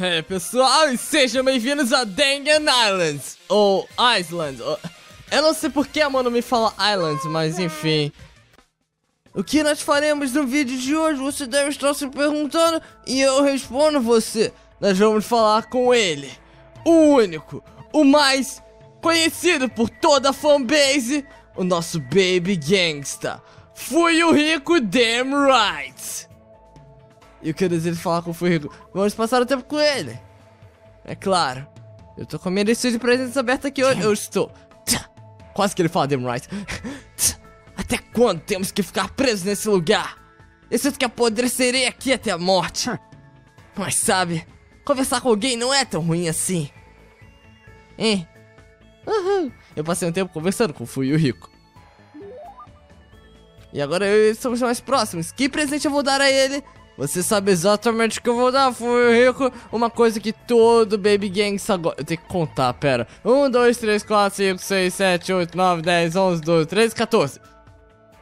É, pessoal, e sejam bem-vindos a Dangan Islands, ou Island. ou- Eu não sei porque a mano me fala Islands, mas enfim. O que nós faremos no vídeo de hoje? Você deve estar se perguntando e eu respondo você. Nós vamos falar com ele, o único, o mais conhecido por toda a fanbase, o nosso Baby Gangsta. Fui o rico, damn right. E eu quero dizer falar com o Fui Rico. Vamos passar o tempo com ele. É claro. Eu tô com a minha lista de presentes aberta aqui hoje. Eu estou. Quase que ele fala damn right. Até quando temos que ficar presos nesse lugar? Eu sinto que apodrecerei aqui até a morte. Mas sabe, conversar com alguém não é tão ruim assim. Hein? Uhum. Eu passei um tempo conversando com o Fui e o Rico. E agora eu e ele somos mais próximos. Que presente eu vou dar a ele? Você sabe exatamente o que eu vou dar, Fui Rico. Uma coisa que todo Baby Gang agora. Eu tenho que contar, pera. 1, 2, 3, 4, 5, 6, 7, 8, 9, 10, 11, 12, 13, 14.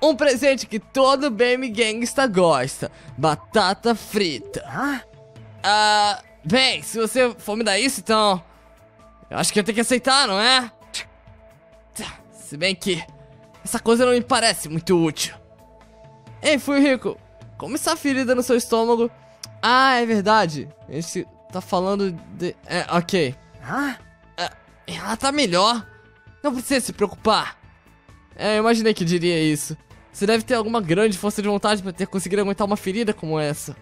Um presente que todo Baby Gangsta gosta: batata frita. Ah, bem, se você for me dar isso, então. Eu acho que eu tenho que aceitar, não é? Tá, Se bem que. Essa coisa não me parece muito útil. Ei, Fui Rico, como está a ferida no seu estômago? Ah, é verdade. A gente tá falando de. É, ok. É, ela tá melhor. Não precisa se preocupar. É, eu imaginei que diria isso. Você deve ter alguma grande força de vontade pra ter conseguido aguentar uma ferida como essa.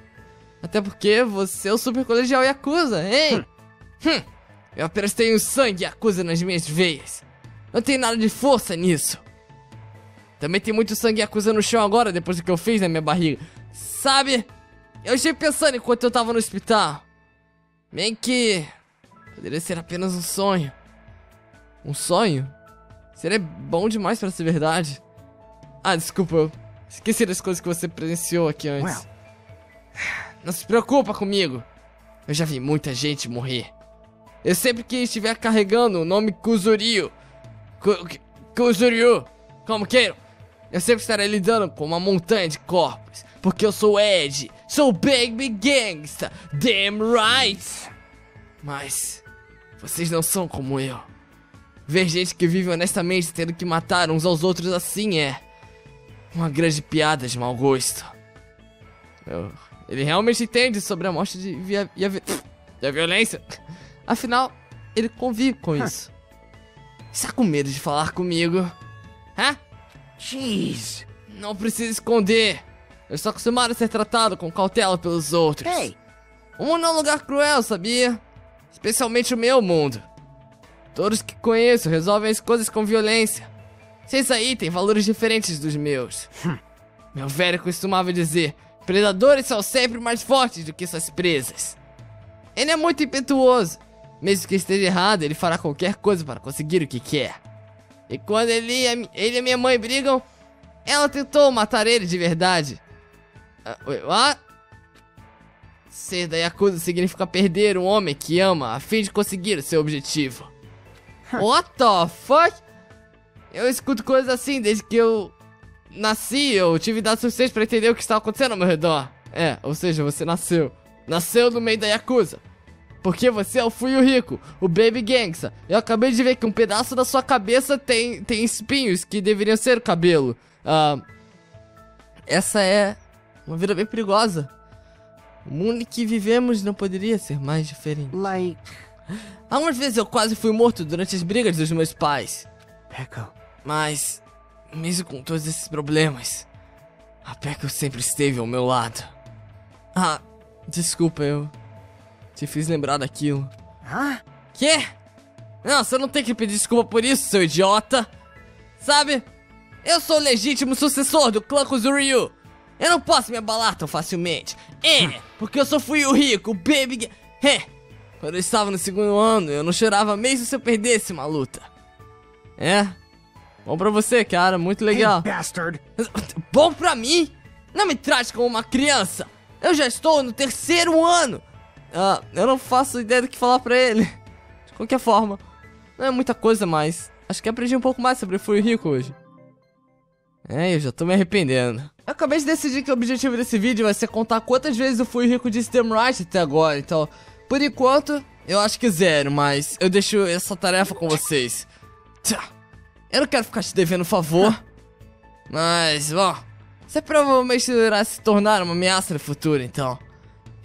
Até porque você é o super colegial Yakuza, hein? Hum, eu apenas tenho sangue Yakuza nas minhas veias. Não tem nada de força nisso. Também tem muito sangue Yakuza no chão agora, depois do que eu fiz na minha barriga. Sabe? Eu estive pensando enquanto eu tava no hospital. Bem que. Poderia ser apenas um sonho. Um sonho? Seria bom demais pra ser verdade. Ah, desculpa, eu esqueci das coisas que você presenciou aqui antes. Não se preocupa comigo. Eu já vi muita gente morrer. Eu sempre que estiver carregando o nome Kuzuryu. Ku- Ku- Kuzuryu, como queiram. Eu sempre estarei lidando com uma montanha de corpos. Porque eu sou Ed, sou Baby Gangsta, damn right. Mas vocês não são como eu. Ver gente que vive honestamente tendo que matar uns aos outros assim é uma grande piada de mau gosto. Eu- ele realmente entende sobre a morte de, e a, e a violência. Afinal, ele convive com isso. Está com medo de falar comigo? Hã? Jeez. Não precisa esconder. Eu estou acostumado a ser tratado com cautela pelos outros. Hey, O mundo é um lugar cruel, sabia? Especialmente o meu mundo. Todos que conheço resolvem as coisas com violência. Vocês aí têm valores diferentes dos meus. meu velho costumava dizer: predadores são sempre mais fortes do que suas presas. Ele é muito impetuoso. Mesmo que esteja errado, ele fará qualquer coisa para conseguir o que quer. E quando ele e, ele e minha mãe brigam, ela tentou matar ele de verdade. Ah, oi, what? Ser da Yakuza significa perder um homem que ama a fim de conseguir o seu objetivo. What the fuck? Eu escuto coisas assim desde que eu nasci, eu tive idade suficiente pra entender o que estava acontecendo ao meu redor. É, ou seja, você nasceu. Nasceu no meio da Yakuza. Porque você é o Fuio Rico, o Baby Gangsta. Eu acabei de ver que um pedaço da sua cabeça tem, tem espinhos que deveriam ser o cabelo. Ah, essa é uma vida bem perigosa. O mundo em que vivemos não poderia ser mais diferente. like Algumas vezes eu quase fui morto durante as brigas dos meus pais. Pecco. Mas, mesmo com todos esses problemas, a Pekka sempre esteve ao meu lado. Ah, desculpa, eu te fiz lembrar daquilo. Huh? Quê? Não, você não tem que pedir desculpa por isso, seu idiota. Sabe? Eu sou o legítimo sucessor do clã Kuzuryu. Eu não posso me abalar tão facilmente. É, porque eu só fui o rico, o baby... É, quando eu estava no segundo ano, eu não chorava mesmo se eu perdesse uma luta. É, bom pra você, cara, muito legal. Hey, bastard. Bom pra mim? Não me trate como uma criança. Eu já estou no terceiro ano. Ah, eu não faço ideia do que falar pra ele. De qualquer forma, não é muita coisa mais. Acho que aprendi um pouco mais sobre Fui Rico hoje. É, eu já tô me arrependendo. Eu acabei de decidir que o objetivo desse vídeo vai ser contar quantas vezes eu fui rico de STEM Right até agora, então Por enquanto, eu acho que zero, mas eu deixo essa tarefa com vocês. Eu não quero ficar te devendo favor. Mas, bom, você provavelmente irá se tornar uma ameaça no futuro, então.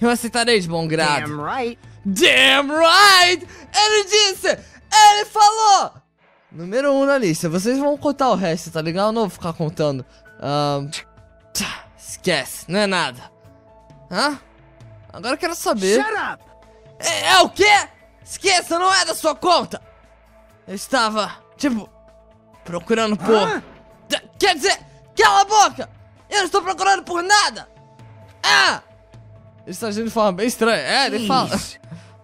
Eu aceitarei de bom grado. Damn right. Damn right! Ele disse! Ele falou! Número 1 um na lista. Vocês vão contar o resto, tá ligado? Eu não vou ficar contando. Ahn, tchá, esquece, não é nada. Hã? Agora eu quero saber. Shut up. É, é o quê? Esqueça, não é da sua conta! Eu estava, tipo, procurando por. T- Quer dizer, cala a boca! Eu não estou procurando por nada! Ah! Ele está agindo de forma bem estranha. É, ele fala.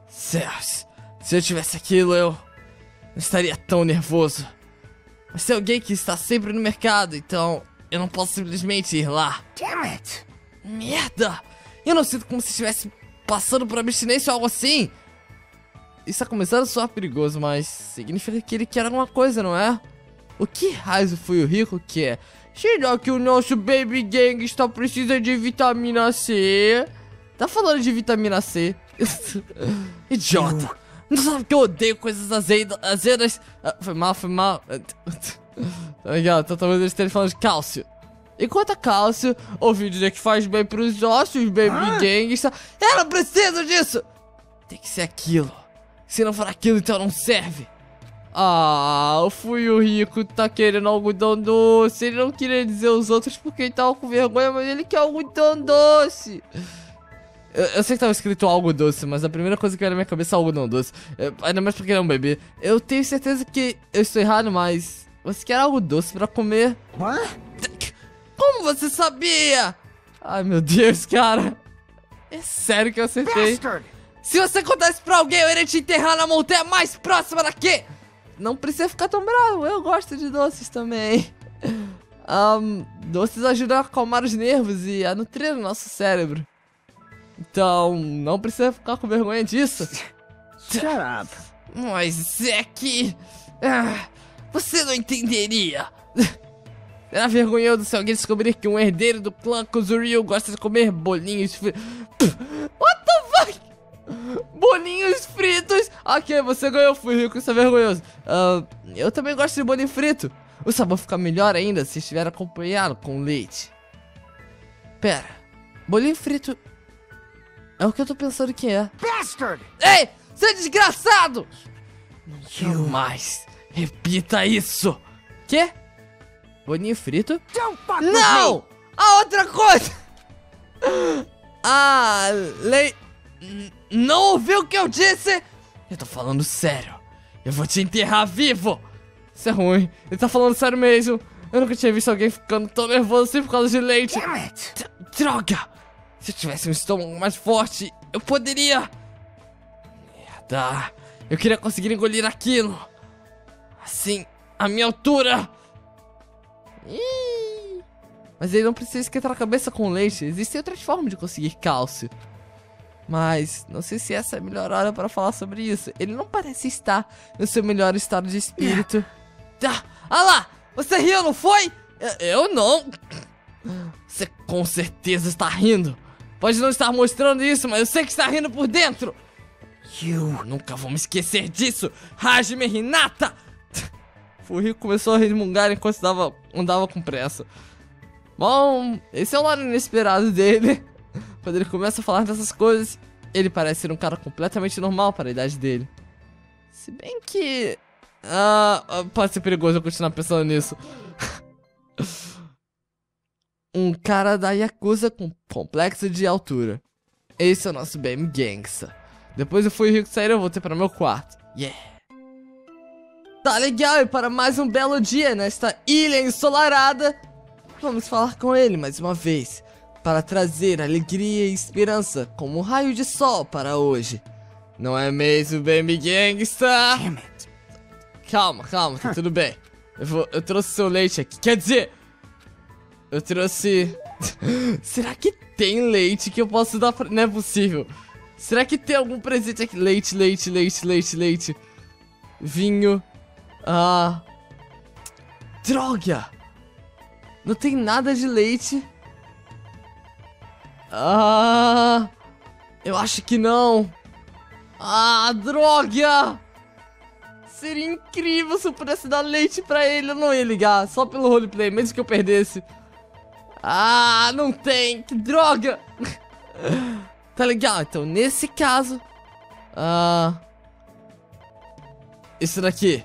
Céus, se eu tivesse aquilo, eu não estaria tão nervoso. Mas tem alguém que está sempre no mercado, então eu não posso simplesmente ir lá. Damn it. Merda! Eu não sinto como se estivesse passando por abstinência ou algo assim. Isso está começando a soar perigoso, mas significa que ele quer alguma coisa, não é? O que raios foi o rico quer? Será que o nosso baby gangsta precisa de vitamina C? Tá falando de vitamina C? Idiota! Não sabe que eu odeio coisas azedas. azedas. Ah, foi mal, foi mal. tá ligado? Então talvez eles estejam falando de cálcio. Enquanto a cálcio, ouvi dizer que faz bem pros ossos, baby Ah. gangsta. Eu não preciso disso! Tem que ser aquilo. Se não for aquilo, então não serve. Ah, o Fuio Rico tá querendo algodão doce. Ele não queria dizer os outros porque ele tava com vergonha, mas ele quer algodão doce. Eu, eu sei que tava escrito algo doce, mas a primeira coisa que veio na minha cabeça é algodão doce. É, ainda mais porque ele é um bebê. Eu tenho certeza que eu estou errado, mas você quer algo doce pra comer? Como você sabia? Ai meu Deus, cara. É sério que eu acertei. Bastard. Se você contar isso pra alguém, eu irei te enterrar na montanha mais próxima daqui! Não precisa ficar tão bravo, eu gosto de doces também. Ahn, doces ajudam a acalmar os nervos e a nutrir o nosso cérebro. Então, não precisa ficar com vergonha disso. Shut up. Mas é que. ah, você não entenderia. Será vergonhoso se alguém descobrir que um herdeiro do clã Kuzuryu gosta de comer bolinhos fritos. What the fuck? Bolinhos fritos! Ok, você ganhou, fui rico, isso é vergonhoso. Ah, eu também gosto de bolinho frito. O sabor fica melhor ainda se estiver acompanhado com leite. Pera, bolinho frito é o que eu tô pensando que é. Bastard. Ei, seu desgraçado! Jamais repita isso! Quê? Bolinho frito? Não! A outra coisa! Ah, lei... Não ouviu o que eu disse? Eu tô falando sério. Eu vou te enterrar vivo! Isso é ruim. Ele tá falando sério mesmo. Eu nunca tinha visto alguém ficando tão nervoso assim por causa de leite. Damn it. Droga! Se eu tivesse um estômago mais forte, eu poderia. Merda! Eu queria conseguir engolir aquilo. Assim, a minha altura. Ih, Mas ele não precisa esquentar a cabeça com leite. Existem outras formas de conseguir cálcio. Mas não sei se essa é a melhor hora para falar sobre isso. Ele não parece estar no seu melhor estado de espírito. Tá. Ah lá! Você riu, não foi? Eu, eu não. Você com certeza está rindo. Pode não estar mostrando isso, mas eu sei que está rindo por dentro. You. Nunca vou me esquecer disso, Hajime Hinata! Furrico começou a resmungar enquanto andava, andava com pressa. Bom, esse é o lado inesperado dele. Quando ele começa a falar dessas coisas, ele parece ser um cara completamente normal para a idade dele. Se bem que. Ah, ah, pode ser perigoso eu continuar pensando nisso. um cara da Yakuza com complexo de altura. Esse é o nosso BM Gangsta. Depois eu fui rico sair, eu voltei para meu quarto. Yeah. Tá legal, e para mais um belo dia nesta ilha ensolarada, vamos falar com ele mais uma vez. Para trazer alegria e esperança como um raio de sol para hoje. Não é mesmo, BM Gangsta? Damn it. Calma, calma, tá tudo bem. Eu, vou, eu trouxe seu leite aqui. Quer dizer, eu trouxe. Será que tem leite que eu posso dar pra. Não é possível. Será que tem algum presente aqui? Leite, leite, leite, leite, leite. Vinho. Ah. Droga! Não tem nada de leite. Ah. Eu acho que não. Ah, droga! Seria incrível se eu pudesse dar leite pra ele. Eu não ia ligar, só pelo roleplay, mesmo que eu perdesse. Ah, não tem, que droga! tá legal, então nesse caso. Ah. Isso daqui.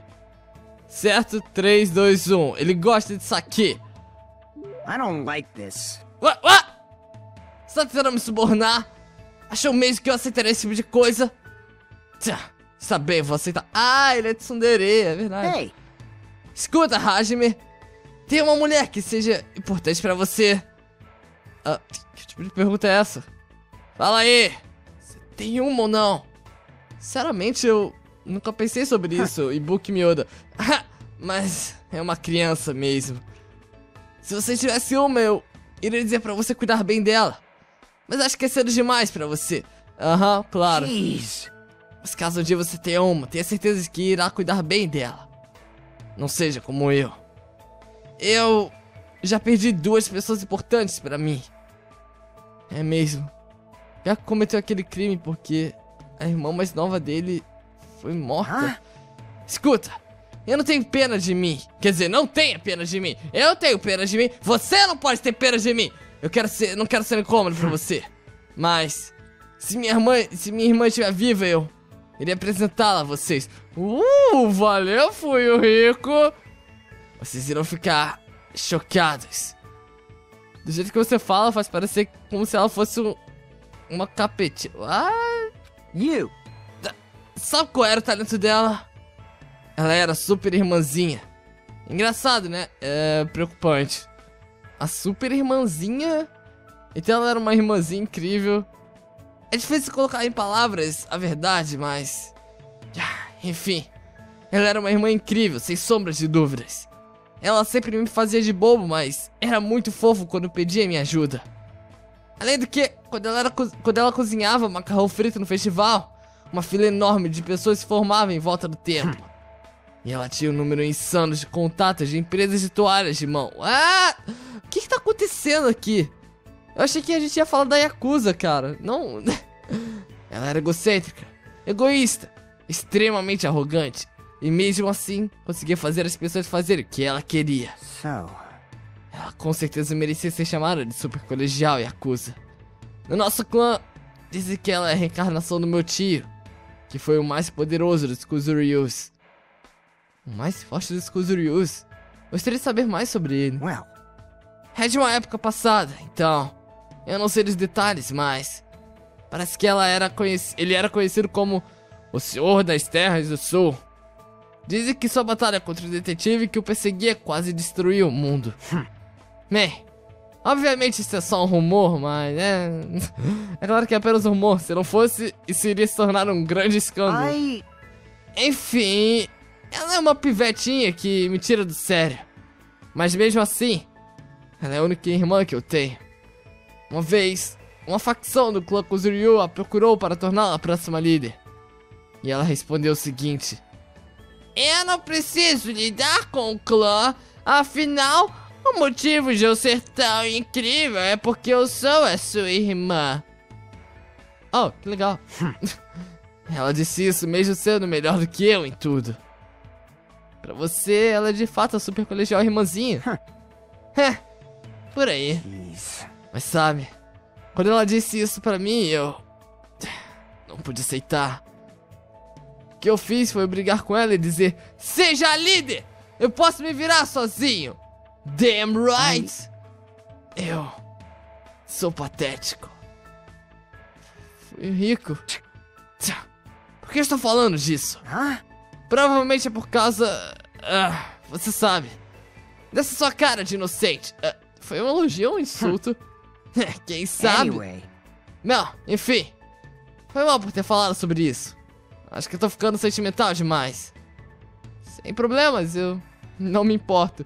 Certo? 3, 2, 1. Ele gosta disso aqui. I don't like this. Ué, ué! Você tá tentando me subornar? Achou mesmo que eu aceitaria esse tipo de coisa? Tchá, bem, vou aceitar. Ah, ele é de tsundere, é verdade. Hey, Escuta, Hajime. Tem uma mulher que seja importante pra você. Ah, que tipo de pergunta é essa? Fala aí. Você tem uma ou não? Sinceramente, eu nunca pensei sobre isso, Ibuki Miyoda. Mas é uma criança mesmo. Se você tivesse uma, eu iria dizer pra você cuidar bem dela. Mas acho que é cedo demais pra você. Aham, claro. jeez. Mas caso um dia você tenha uma, tenha certeza de que irá cuidar bem dela. Não seja como eu. Eu já perdi duas pessoas importantes pra mim. É mesmo. Já cometeu aquele crime porque a irmã mais nova dele foi morta. Escuta, eu não tenho pena de mim. Quer dizer, não tenha pena de mim. Eu tenho pena de mim. Você não pode ter pena de mim. Eu quero ser, não quero ser incômodo pra você. Mas se minha irmã, se minha irmã estiver viva, eu iria apresentá-la a vocês. Uh, valeu, fui o rico. Vocês irão ficar chocados. Do jeito que você fala, faz parecer como se ela fosse um, uma capete. Ah, You. sabe qual era o talento dela? Ela era super irmãzinha. Engraçado, né? É preocupante. A super irmãzinha. Então ela era uma irmãzinha incrível. É difícil colocar em palavras a verdade, mas. Ah, Enfim. Ela era uma irmã incrível, sem sombras de dúvidas. Ela sempre me fazia de bobo, mas era muito fofo quando pedia minha ajuda. Além do que, quando ela, era quando ela cozinhava macarrão frito no festival, uma fila enorme de pessoas se formava em volta do templo. E ela tinha um número insano de contatos de empresas de toalhas de mão. Ah! O que, que tá acontecendo aqui? Eu achei que a gente ia falar da Yakuza, cara. Não. ela era egocêntrica, egoísta, extremamente arrogante. E mesmo assim, conseguia fazer as pessoas fazerem o que ela queria. So, Ela com certeza merecia ser chamada de super colegial Yakuza. No nosso clã, dizem que ela é a reencarnação do meu tio, que foi o mais poderoso dos Kuzuryus. O mais forte dos Kuzuryus? Gostaria de saber mais sobre ele. well, É de uma época passada, então. Eu não sei dos detalhes, mas. Parece que ela era conhec... ele era conhecido como o Senhor das Terras do Sul. Dizem que sua batalha contra o detetive que o perseguia quase destruiu o mundo. Bem, obviamente isso é só um rumor, mas é. É claro que é apenas um rumor. Se não fosse, isso iria se tornar um grande escândalo. I. Enfim, ela é uma pivetinha que me tira do sério. Mas mesmo assim, ela é a única irmã que eu tenho. Uma vez, uma facção do clã Kuzuryu a procurou para torná-la a próxima líder. E ela respondeu o seguinte: Eu não preciso lidar com o clã, afinal, o motivo de eu ser tão incrível é porque eu sou a sua irmã. Oh, que legal. Ela disse isso mesmo sendo melhor do que eu em tudo. Pra você, ela é de fato a super colegial irmãzinha. é, por aí. Mas sabe, quando ela disse isso pra mim, eu. Não pude aceitar. O que eu fiz foi brigar com ela e dizer: Seja líder! Eu posso me virar sozinho! Damn right! Eu. Sou patético. Fui rico. Por que eu estou falando disso? Provavelmente é por causa. Ah, você sabe. Dessa sua cara de inocente. Ah, foi um elogio ou um insulto? Quem sabe? Não, enfim. Foi mal por ter falado sobre isso. Acho que eu tô ficando sentimental demais. Sem problemas, eu não me importo.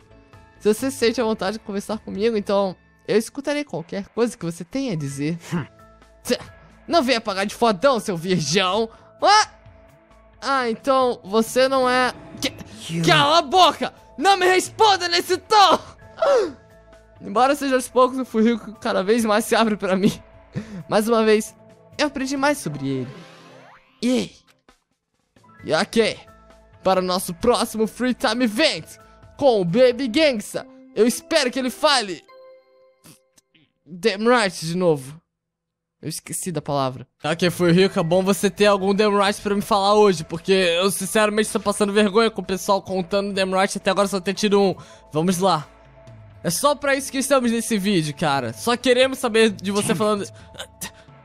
Se você sente a vontade de conversar comigo, então eu escutarei qualquer coisa que você tenha a dizer. Não venha pagar de fodão, seu virgão! Ah! Ah, então você não é. Que- you. Cala a boca! Não me responda nesse tom! Embora seja aos poucos, o Furico cada vez mais se abre pra mim. Mais uma vez, eu aprendi mais sobre ele. Yay! E ok, para o nosso próximo Free Time Event com o Baby Gangsta, eu espero que ele fale. Damn right de novo. Eu esqueci da palavra. Ok, foi rico, é bom você ter algum Damn Right pra me falar hoje, porque eu sinceramente tô passando vergonha com o pessoal contando Damn Right, até agora só ter tido um. Vamos lá. É só pra isso que estamos nesse vídeo, cara. Só queremos saber de você falando...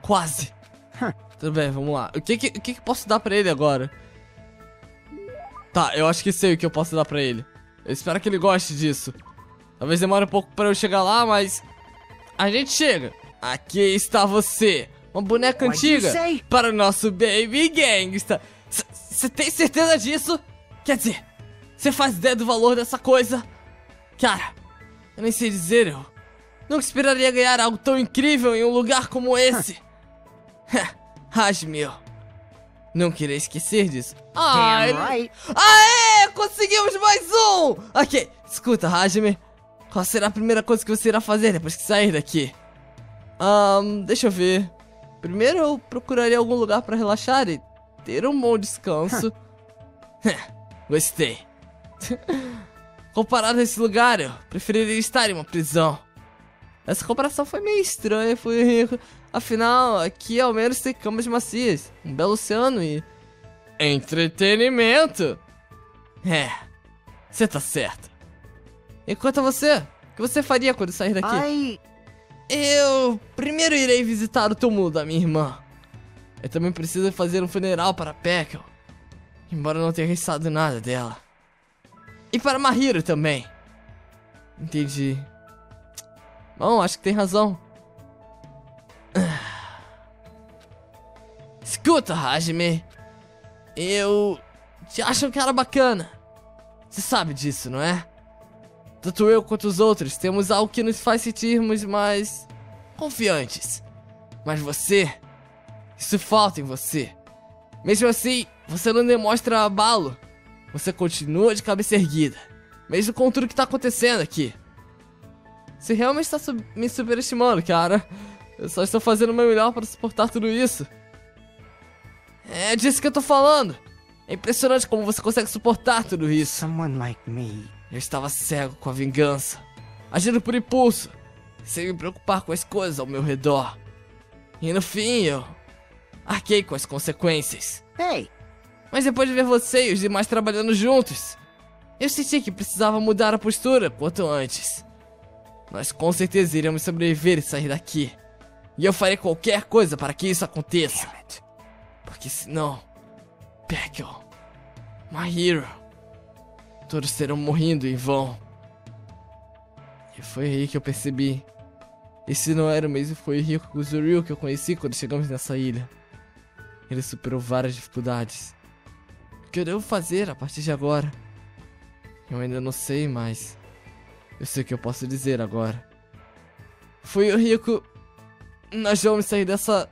Quase. Tudo bem, vamos lá. O que que, o que que posso dar pra ele agora? Tá, eu acho que sei o que eu posso dar pra ele. Eu espero que ele goste disso. Talvez demore um pouco pra eu chegar lá, mas... A gente chega. Aqui está você. Uma boneca antiga para o nosso Baby Gangsta. Você tem certeza disso? Quer dizer, você faz ideia do valor dessa coisa? Cara, eu nem sei dizer, eu nunca esperaria ganhar algo tão incrível em um lugar como esse. Rasmil, não queria esquecer disso. Ah, right. Aê, conseguimos mais um! Ok, escuta, Hajime. Qual será a primeira coisa que você irá fazer depois que sair daqui? Ahn, deixa eu ver. Primeiro eu procuraria algum lugar pra relaxar e ter um bom descanso. Gostei. Comparado a esse lugar, eu preferiria estar em uma prisão. Essa comparação foi meio estranha, foi rico. Afinal, aqui ao menos tem camas macias, um belo oceano e. Entretenimento! É, você tá certo. E quanto a você, o que você faria quando sair daqui? I. Eu primeiro irei visitar o túmulo da minha irmã. Eu também preciso fazer um funeral para Pekel. Embora eu não tenha restado nada dela. E para Mahiro também. Entendi. Bom, acho que tem razão. Escuta, Hajime. Eu te acho um cara bacana. Você sabe disso, não é? Tanto eu quanto os outros temos algo que nos faz sentirmos mais confiantes. Mas você, isso falta em você. Mesmo assim, você não demonstra abalo. Você continua de cabeça erguida, mesmo com tudo que tá acontecendo aqui. Você realmente está sub- me superestimando, cara. Eu só estou fazendo o meu melhor para suportar tudo isso. É disso que eu tô falando. É impressionante como você consegue suportar tudo isso. Someone like me. Eu estava cego com a vingança, agindo por impulso, sem me preocupar com as coisas ao meu redor. E no fim eu arquei com as consequências. Hey, Mas depois de ver você e os demais trabalhando juntos, eu senti que precisava mudar a postura quanto antes. Nós com certeza iremos sobreviver e sair daqui. E eu farei qualquer coisa para que isso aconteça. Porque senão, Pekel, My Hero, todos serão morrendo em vão. E foi aí que eu percebi. Esse não era o mesmo foi Rico Kuzuryu que eu conheci quando chegamos nessa ilha. Ele superou várias dificuldades. O que eu devo fazer a partir de agora? Eu ainda não sei, mas eu sei o que eu posso dizer agora. Foi o Rico. Nós vamos sair dessa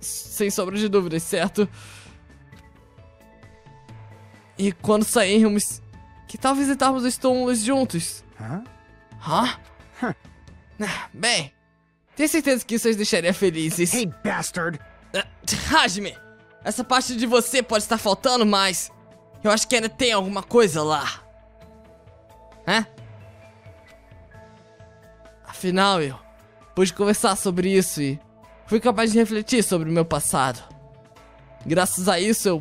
sem sombra de dúvidas, certo? E quando sairmos, que tal visitarmos os túmulos juntos? Huh? Hã? Ah, Bem, tenho certeza que isso os deixaria felizes. Hey, bastard. Ah, Hajime, essa parte de você pode estar faltando, mas eu acho que ainda tem alguma coisa lá. Hã? Afinal, eu pude conversar sobre isso e fui capaz de refletir sobre o meu passado. Graças a isso, eu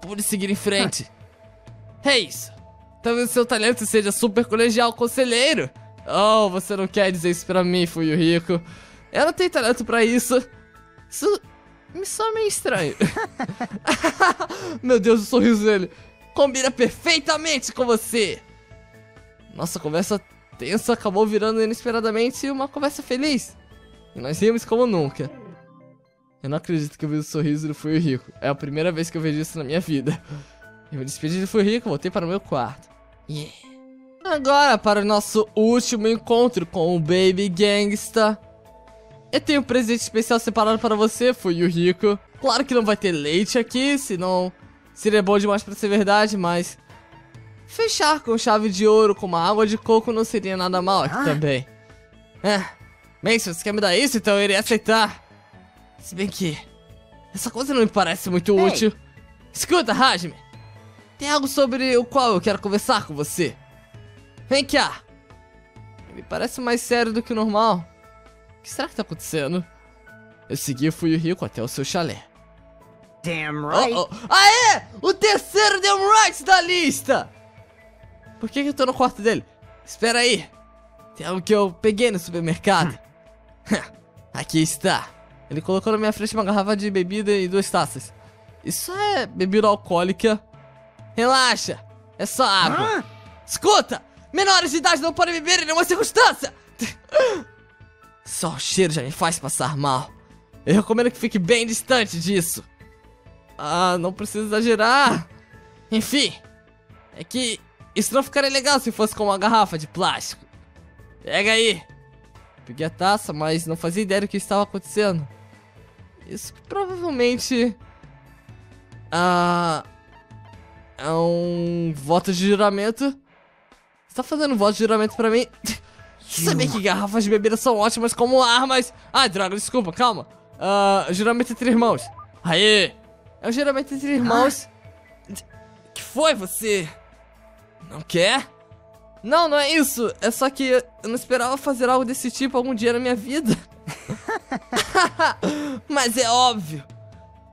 pude seguir em frente. é isso. Talvez o seu talento seja super colegial conselheiro. Oh, você não quer dizer isso pra mim, Fuyu Rico. Eu não tenho talento pra isso. Isso me soa meio estranho. Meu Deus, o sorriso dele combina perfeitamente com você. Nossa conversa tensa acabou virando inesperadamente uma conversa feliz. E nós rimos como nunca. Eu não acredito que eu vi o sorriso do Fui Rico. É a primeira vez que eu vejo isso na minha vida. Eu me despedi do Fui Rico, voltei para o meu quarto. Yeah. Agora para o nosso último encontro com o Baby Gangsta. Eu tenho um presente especial separado para você, Fui Rico. Claro que não vai ter leite aqui, senão seria bom demais para ser verdade, mas fechar com chave de ouro com uma água de coco não seria nada mal aqui Ah. também. É. Se você quer me dar isso, então eu irei aceitar. Se bem que Essa coisa não me parece muito Ei. útil. Escuta, Hajime. Tem algo sobre o qual eu quero conversar com você. Vem cá. Ele parece mais sério do que o normal. O que será que tá acontecendo? Eu segui o Fuyu Rico até o seu chalé. Damn right. Oh, oh. Aê! O terceiro Damn Right da lista! Por que, que eu tô no quarto dele? Espera aí. Tem algo que eu peguei no supermercado. Aqui está. Ele colocou na minha frente uma garrafa de bebida e duas taças. Isso é bebida alcoólica? Relaxa. É só água. Escuta! Menores de idade não podem beber em nenhuma circunstância! Só o cheiro já me faz passar mal. Eu recomendo que fique bem distante disso. Ah, não precisa exagerar. Enfim, é que isso não ficaria legal se fosse com uma garrafa de plástico. Pega aí. Peguei a taça, mas não fazia ideia do que estava acontecendo. Isso provavelmente. Ah. É um voto de juramento. Você tá fazendo voto de juramento pra mim? Sabia que garrafas de bebida são ótimas como armas? Ah, droga, desculpa, calma. Ah, juramento entre irmãos. Aê! É o juramento entre irmãos. Que foi você? Não quer? Não, não é isso. É só que eu não esperava fazer algo desse tipo algum dia na minha vida. Mas é óbvio.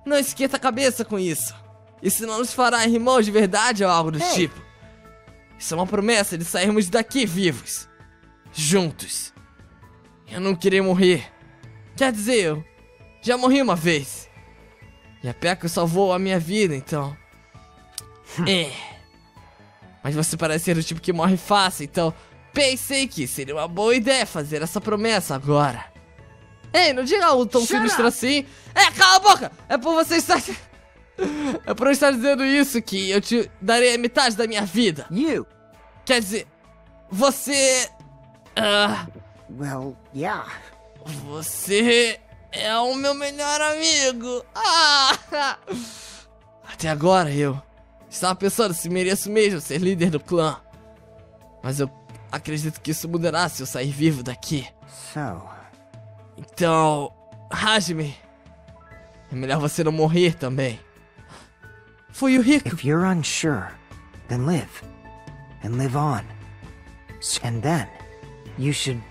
Não esquenta a cabeça com isso. Isso não nos fará irmãos de verdade ou algo do Ei. tipo. Isso é uma promessa de sairmos daqui vivos. Juntos. Eu não queria morrer. Quer dizer, eu já morri uma vez. E a Pekka salvou a minha vida, então. é. Mas você parece ser do tipo que morre fácil, então pensei que seria uma boa ideia fazer essa promessa agora. Ei, não diga algo tão Shut sinistro up. assim. É, cala a boca! É por você estar. é por eu estar dizendo isso que eu te darei a metade da minha vida. You. Quer dizer, você. Ah, Well, yeah. você é o meu melhor amigo. Ah! Até agora eu estava pensando se mereço mesmo ser líder do clã. Mas eu acredito que isso mudará se eu sair vivo daqui. So, Então, Hajime, é melhor você não morrer também. Foi o Rico. if you're unsure, then live. And live on. And then, you should.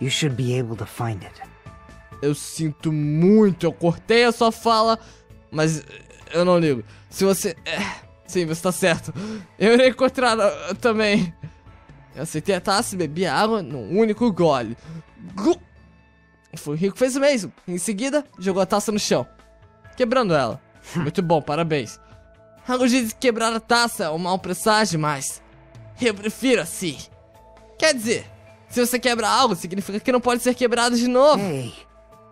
You should be able to find it. Eu sinto muito, eu cortei a sua fala, mas eu não ligo. Se você. É, sim, você tá certo. Eu irei encontrar uh, também. Eu aceitei a taça e bebi a água num único gole. Gu- Foi o Rico que fez o mesmo. Em seguida, jogou a taça no chão, quebrando ela. Muito bom, parabéns. Algo diz que quebrar a taça é um mau presságio, mas eu prefiro assim. Quer dizer, se você quebra algo, significa que não pode ser quebrado de novo. Hey,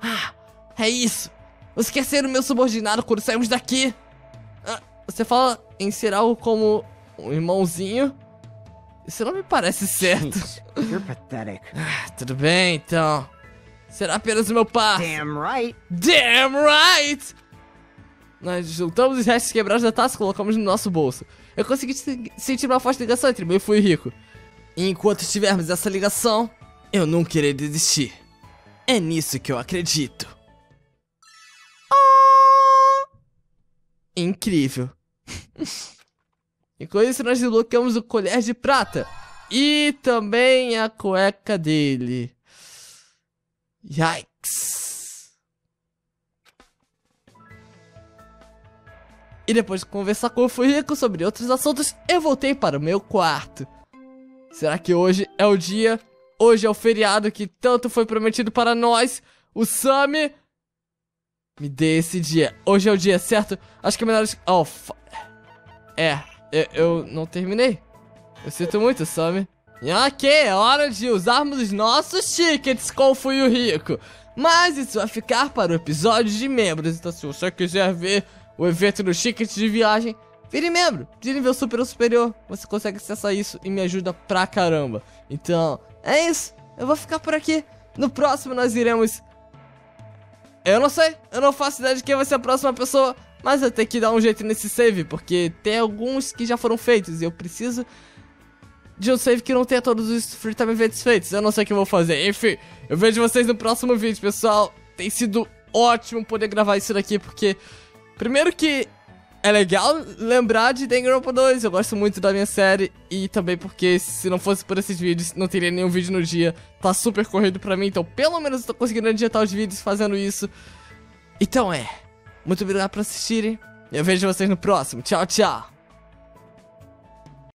Ah, é isso. Você quer ser o meu subordinado quando sairmos daqui? Ah, você fala em ser algo como um irmãozinho? Isso não me parece certo. Ah, tudo bem, então. Será apenas o meu par. Damn right. Damn right! Nós juntamos os restos quebrados da taça e colocamos no nosso bolso. Eu consegui se- sentir uma forte ligação entre eu e Fui Rico. E enquanto tivermos essa ligação, eu não querer desistir. É nisso que eu acredito. Incrível. e com isso nós desbloqueamos o colher de prata. E também a cueca dele. Yikes. E depois de conversar com o Furico sobre outros assuntos, eu voltei para o meu quarto. Será que hoje é o dia? Hoje é o feriado que tanto foi prometido para nós? O Sami? Me dê esse dia. Hoje é o dia, certo? Acho que é melhor... Oh, fa- É, eu, eu não terminei. Eu sinto muito, Sami. E Ok, é hora de usarmos os nossos tickets com Fui o Rico. Mas isso vai ficar para o episódio de membros. Então, se você quiser ver o evento do ticket de viagem, vire membro de nível super ou superior. Você consegue acessar isso e me ajuda pra caramba. Então, é isso. Eu vou ficar por aqui. No próximo, nós iremos. Eu não sei, eu não faço ideia de quem vai ser a próxima pessoa. Mas eu tenho que dar um jeito nesse save, porque tem alguns que já foram feitos e eu preciso de um save que não tenha todos os free time events feitos. Eu não sei o que eu vou fazer. Enfim, eu vejo vocês no próximo vídeo, pessoal. Tem sido ótimo poder gravar isso daqui, porque. Primeiro que é legal lembrar de Danganronpa 2, eu gosto muito da minha série e também porque se não fosse por esses vídeos, não teria nenhum vídeo no dia. Tá super corrido pra mim, então pelo menos eu tô conseguindo editar os vídeos fazendo isso. Então é, muito obrigado por assistirem. Eu vejo vocês no próximo. Tchau, tchau.